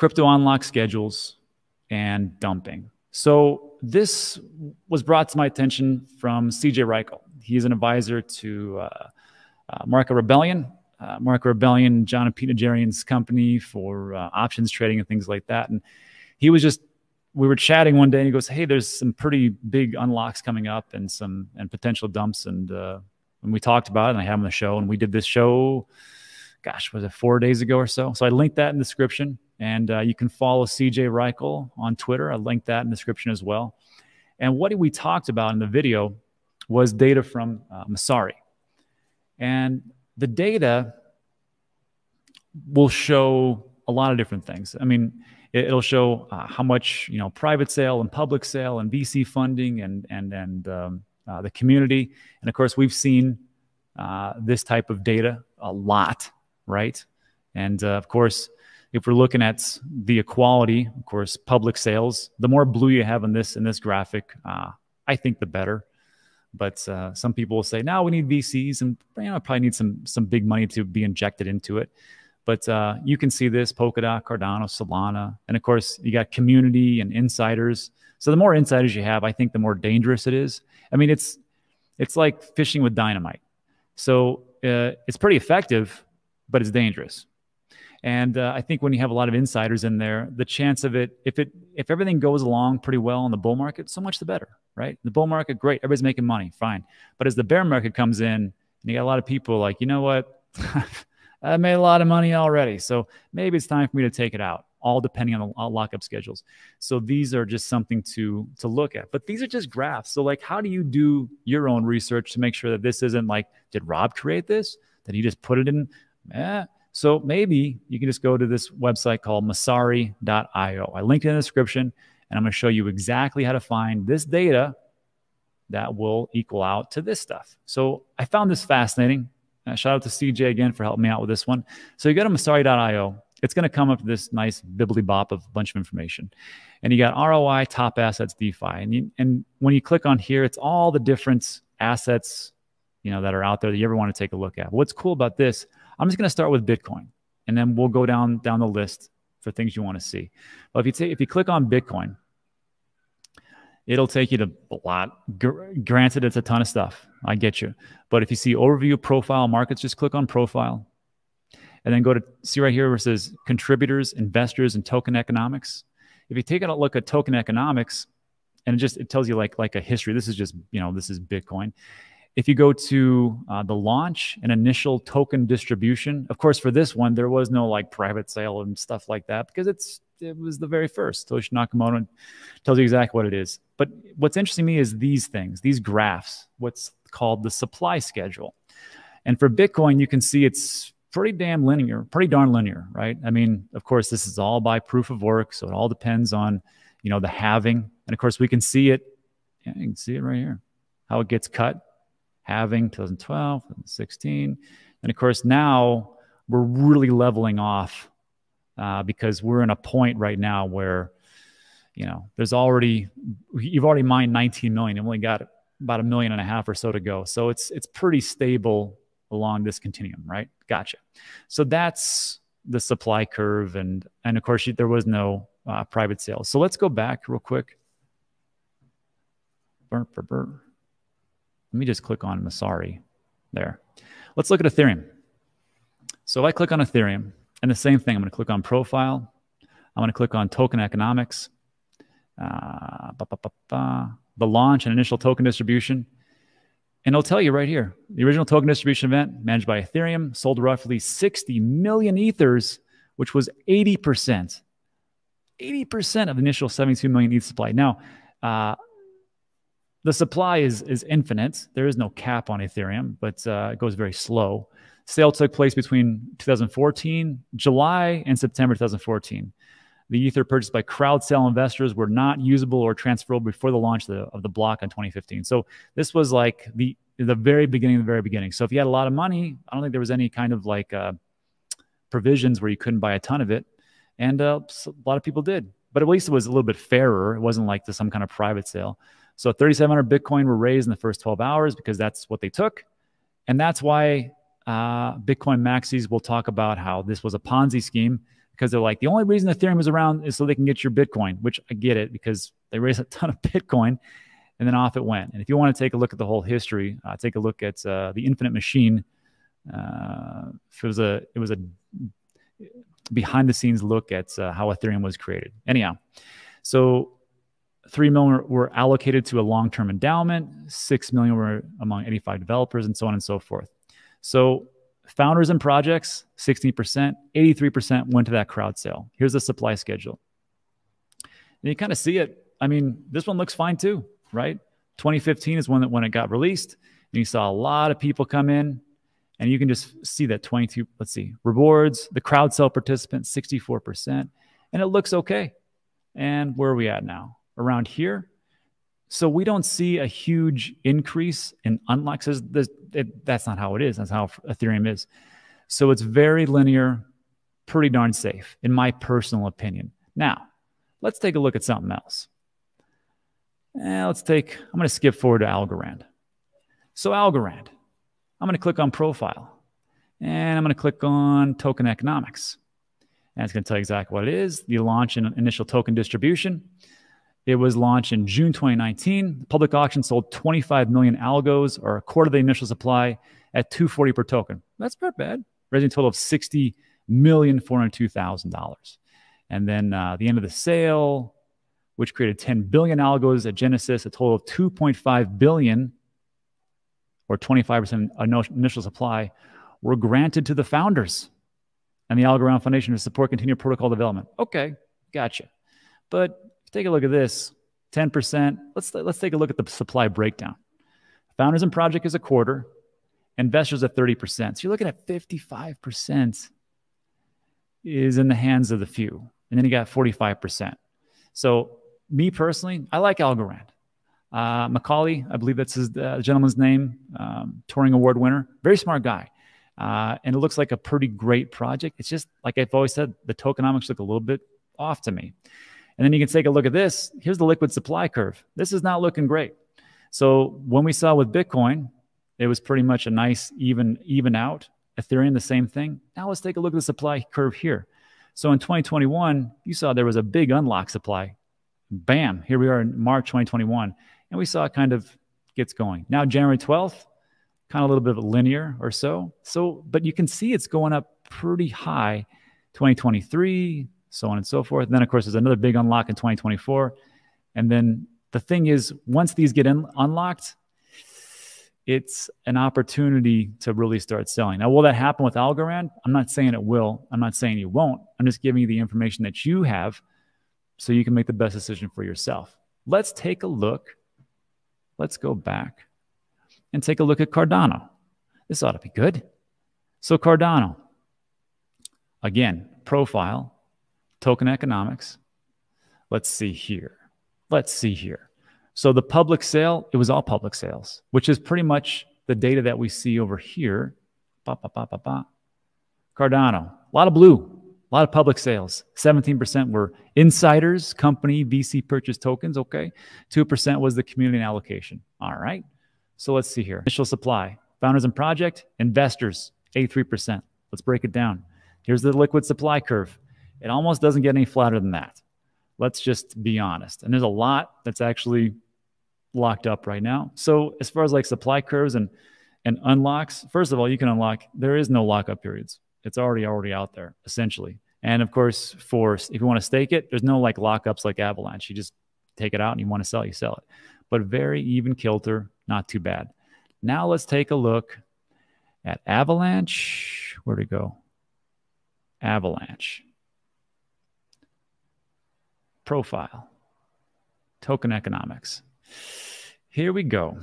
crypto unlock schedules, and dumping. So this was brought to my attention from CJ Reichel. He's an advisor to uh, uh, Market Rebellion, uh, Market Rebellion, John and company for uh, options trading and things like that. And he was just, we were chatting one day and he goes, Hey, there's some pretty big unlocks coming up and some, and potential dumps. And, uh, when we talked about it and I had him on the show and we did this show, gosh, was it four days ago or so? So I linked that in the description and uh, you can follow CJ Reichel on Twitter. I linked that in the description as well. And what we talked about in the video was data from uh, Messari. And the data will show a lot of different things. I mean, it, will show uh, how much you know private sale and public sale and VC funding and and and um, uh, the community. And of course, we've seen uh, this type of data a lot, right? And uh, of course, if we're looking at the equality, of course, public sales, the more blue you have in this in this graphic, uh, I think the better. But uh, some people will say, now we need VCs, and you know, probably need some some big money to be injected into it. But uh, you can see this Polkadot, Cardano, Solana, and of course you got community and insiders. So the more insiders you have, I think the more dangerous it is. I mean, it's it's like fishing with dynamite. So uh, it's pretty effective, but it's dangerous. And uh, I think when you have a lot of insiders in there, the chance of it, if it if everything goes along pretty well in the bull market, so much the better, right? The bull market, great, everybody's making money, fine. But as the bear market comes in, and you got a lot of people like, you know what, I made a lot of money already, so maybe it's time for me to take it out. All depending on the lockup schedules. So these are just something to to look at. But these are just graphs. So like, how do you do your own research to make sure that this isn't like, did Rob create this? Did he just put it in? Eh, so maybe you can just go to this website called messari.io. I linked it in the description, and I'm going to show you exactly how to find this data that will equal out to this stuff. So I found this fascinating. Uh, shout out to CJ again for helping me out with this one. So you go to messari.io. It's going to come up with this nice bibbly bop of a bunch of information. And you got ROI, top assets, DeFi. And, you, and when you click on here, it's all the different assets you know, that are out there that you ever want to take a look at. What's cool about this I'm just going to start with Bitcoin, and then we'll go down down the list for things you want to see. But if you take if you click on Bitcoin, it'll take you to a lot. granted, it's a ton of stuff. I get you. But if you see overview, profile, markets, just click on profile, and then go to see right here where it says contributors, investors, and token economics. If you take a look at token economics, and it just it tells you like like a history. This is just you know this is Bitcoin. If you go to uh, the launch and initial token distribution, of course, for this one, there was no like private sale and stuff like that because it's it was the very first. Satoshi Nakamoto tells you exactly what it is. But what's interesting to me is these things, these graphs, what's called the supply schedule. And for Bitcoin, you can see it's pretty damn linear, pretty darn linear, right? I mean, of course, this is all by proof of work, so it all depends on, you know, the halving. And of course, we can see it. Yeah, you can see it right here, how it gets cut halving 2012, 2016. And of course, now we're really leveling off uh, because we're in a point right now where, you know, there's already, you've already mined 19 million. You've only got about a million and a half or so to go. So it's, it's pretty stable along this continuum, right? Gotcha. So that's the supply curve. And, and of course, there was no uh, private sales. So let's go back real quick. Let me just click on Messari there. Let's look at Ethereum. So if I click on Ethereum, and the same thing, I'm going to click on Profile. I'm going to click on Token Economics, uh, ba, ba, ba, the launch and initial token distribution. And it'll tell you right here the original token distribution event managed by Ethereum sold roughly 60 million ethers, which was 80%. 80% of the initial 72 million ETH supply. Now, uh, the supply is is infinite. There is no cap on Ethereum, but uh, it goes very slow. Sale took place between 2014, July, and September 2014. The Ether purchased by crowd sale investors were not usable or transferable before the launch of the, of the block in 2015. So this was like the the very beginning, the very beginning. So if you had a lot of money, I don't think there was any kind of like uh, provisions where you couldn't buy a ton of it, and uh, a lot of people did. But at least it was a little bit fairer. It wasn't like some kind of private sale. So 3,700 Bitcoin were raised in the first 12 hours because that's what they took. And that's why uh, Bitcoin maxis will talk about how this was a Ponzi scheme because they're like, the only reason Ethereum is around is so they can get your Bitcoin, which I get it because they raised a ton of Bitcoin and then off it went. And if you want to take a look at the whole history, uh, take a look at uh, the Infinite Machine. Uh, it was a it was a behind the scenes look at uh, how Ethereum was created. Anyhow, so three million were allocated to a long term endowment, six million were among 85 developers, and so on and so forth. So founders and projects, 60%, 83% went to that crowd sale. Here's the supply schedule. And you kind of see it. I mean, this one looks fine too, right? 2015 is when, when it got released. And you saw a lot of people come in, and you can just see that 22, let's see, rewards, the crowd sale participants, 64%. And it looks okay. And where are we at now? Around here. So we don't see a huge increase in unlocks. It, that's not how it is. That's how Ethereum is. So it's very linear, pretty darn safe, in my personal opinion. Now, let's take a look at something else. Eh, let's take, I'm going to skip forward to Algorand. So, Algorand, I'm going to click on profile and I'm going to click on token economics. And it's going to tell you exactly what it is the launch and initial token distribution. It was launched in June 2019. The public auction sold 25 million algos, or a quarter of the initial supply, at 240 per token. That's not bad, raising a total of 60 million dollars. And then uh, the end of the sale, which created 10 billion algos at Genesis, a total of 2.5 billion, or 25% initial supply, were granted to the founders and the Algorand Foundation to support continued protocol development. Okay, gotcha. But take a look at this 10%. Let's, let's take a look at the supply breakdown. Founders and project is a quarter, investors at 30%. So you're looking at 55% is in the hands of the few. And then you got 45%. So, me personally, I like Algorand. Uh, Macaulay, I believe that's his uh, gentleman's name, um, Turing Award winner, very smart guy. Uh, and it looks like a pretty great project. It's just like I've always said, the tokenomics look a little bit off to me. And then you can take a look at this. Here's the liquid supply curve. This is not looking great. So when we saw with Bitcoin, it was pretty much a nice even even out. Ethereum, the same thing. Now let's take a look at the supply curve here. So in 2021, you saw there was a big unlock supply. Bam, here we are in March 2021. And we saw it kind of gets going. Now, January 12th, kind of a little bit of a linear or so. So, but you can see it's going up pretty high. 2023, so on and so forth. And then, of course, there's another big unlock in 2024. And then the thing is, once these get in, unlocked, it's an opportunity to really start selling. Now, will that happen with Algorand? I'm not saying it will. I'm not saying you won't. I'm just giving you the information that you have so you can make the best decision for yourself. Let's take a look. Let's go back and take a look at Cardano. This ought to be good. So, Cardano, again, profile, token economics. Let's see here. Let's see here. So the public sale, it was all public sales, which is pretty much the data that we see over here. Ba, ba, ba, ba, ba. Cardano, a lot of blue, a lot of public sales. 17% were insiders, company, VC purchase tokens. Okay. 2% was the community allocation. All right. So let's see here. Initial supply, founders and project, investors, 83%. Let's break it down. Here's the liquid supply curve. It almost doesn't get any flatter than that. Let's just be honest. And there's a lot that's actually locked up right now. So as far as like supply curves and and unlocks, first of all, you can unlock. There is no lockup periods. It's already already out there essentially. And of course, for if you want to stake it, there's no like lockups like Avalanche. You just take it out and you want to sell, it, you sell it. But very even kilter, not too bad. Now let's take a look at Avalanche. Where to go? Avalanche profile, token economics. Here we go.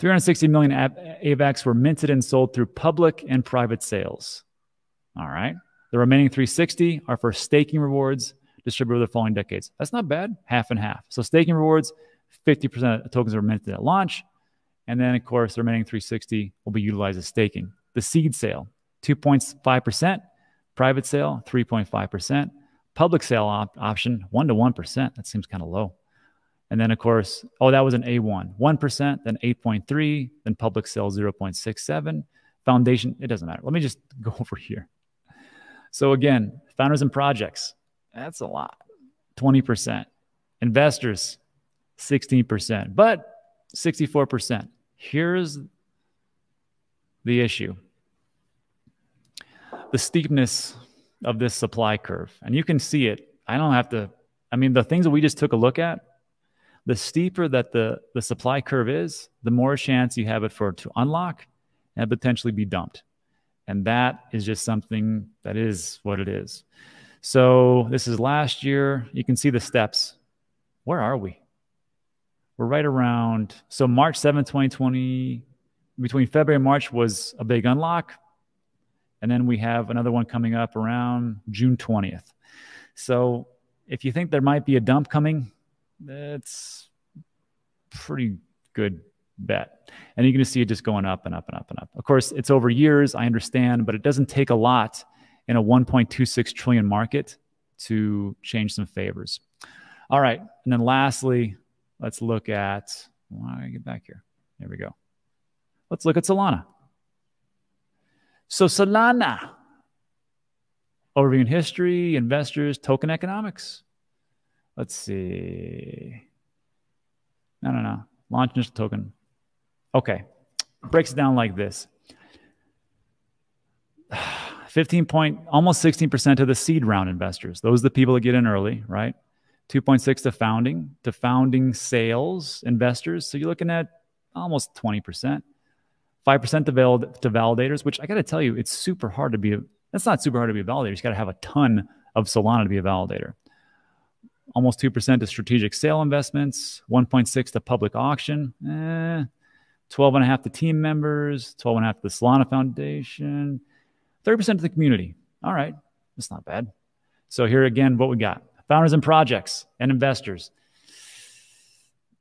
360 million AVAX were minted and sold through public and private sales. All right. The remaining 360 are for staking rewards distributed over the following decades. That's not bad, half and half. So staking rewards, 50% of tokens are minted at launch. And then, of course, the remaining 360 will be utilized as staking. The seed sale, 2.5%. Private sale, 3.5%. Public sale op- option, 1 to 1%. That seems kind of low. And then, of course, oh, that was an A1, 1%, then 8.3, then public sale 0.67. Foundation, it doesn't matter. Let me just go over here. So again, founders and projects, that's a lot. 20%. Investors, 16%, but 64%. Here's the issue the steepness of this supply curve. And you can see it. I don't have to, I mean, the things that we just took a look at, the steeper that the, the supply curve is, the more chance you have it for it to unlock and potentially be dumped. And that is just something that is what it is. So this is last year. You can see the steps. Where are we? We're right around, so March 7, 2020, between February and March was a big unlock. And then we have another one coming up around June 20th. So if you think there might be a dump coming, it's pretty good bet. And you're going to see it just going up and up and up and up. Of course, it's over years, I understand, but it doesn't take a lot in a 1.26 trillion market to change some favors. All right. And then lastly, let's look at, why well, get back here? There we go. Let's look at Solana. So Solana, overviewing history, investors, token economics. Let's see. No, no, no. Launch initial token. Okay. Breaks it down like this. 15 point, almost 16% of the seed round investors. Those are the people that get in early, right? 2.6 to founding, to founding sales investors. So you're looking at almost 20%. 5% to, val- to validators, which I got to tell you, it's super hard to be a, that's not super hard to be a validator. You got to have a ton of Solana to be a validator. Almost 2% to strategic sale investments, 1.6 to public auction, eh, 12 and a half to team members, 12 and a half to the Solana Foundation, 30% to the community. All right, that's not bad. So here again, what we got founders and projects and investors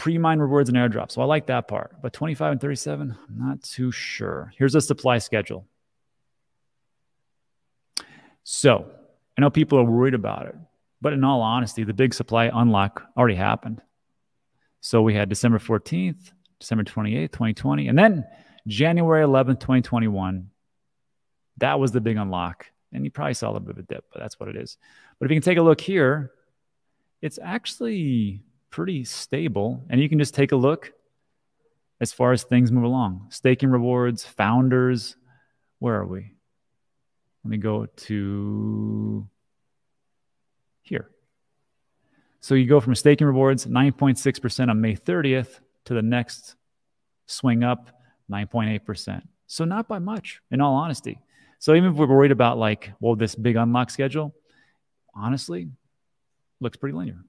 pre-mine rewards and airdrops. So I like that part. But 25 and 37, I'm not too sure. Here's a supply schedule. So I know people are worried about it, but in all honesty, the big supply unlock already happened. So we had December 14th, December 28th, 2020, and then January 11th, 2021. That was the big unlock. And you probably saw a little bit of a dip, but that's what it is. But if you can take a look here, it's actually pretty stable. And you can just take a look as far as things move along. Staking rewards, founders. Where are we? Let me go to here. So you go from staking rewards, 9.6% on May 30th, to the next swing up, 9.8%. So not by much, in all honesty. So even if we're worried about like, well, this big unlock schedule, honestly, looks pretty linear.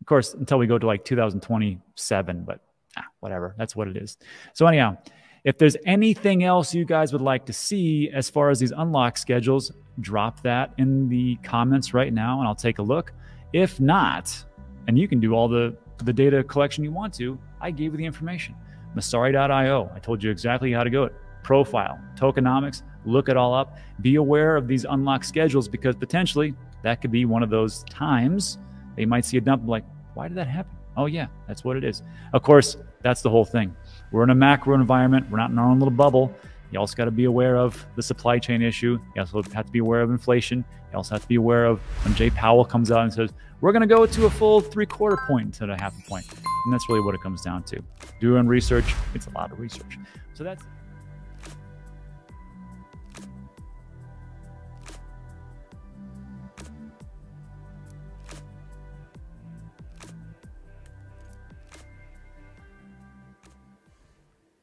Of course, until we go to like 2027, but ah, whatever. That's what it is. So, anyhow, if there's anything else you guys would like to see as far as these unlock schedules, drop that in the comments right now and I'll take a look. If not, and you can do all the, the data collection you want to, I gave you the information. Messari.io, I told you exactly how to go it. Profile, tokenomics, look it all up. Be aware of these unlock schedules because potentially that could be one of those times they might see a dump like, why did that happen? Oh, yeah, that's what it is. Of course, that's the whole thing. We're in a macro environment, we're not in our own little bubble. You also got to be aware of the supply chain issue. You also have to be aware of inflation. You also have to be aware of when Jay Powell comes out and says, we're going to go to a full three quarter point instead of half a point. And that's really what it comes down to. Doing research, it's a lot of research. So that's.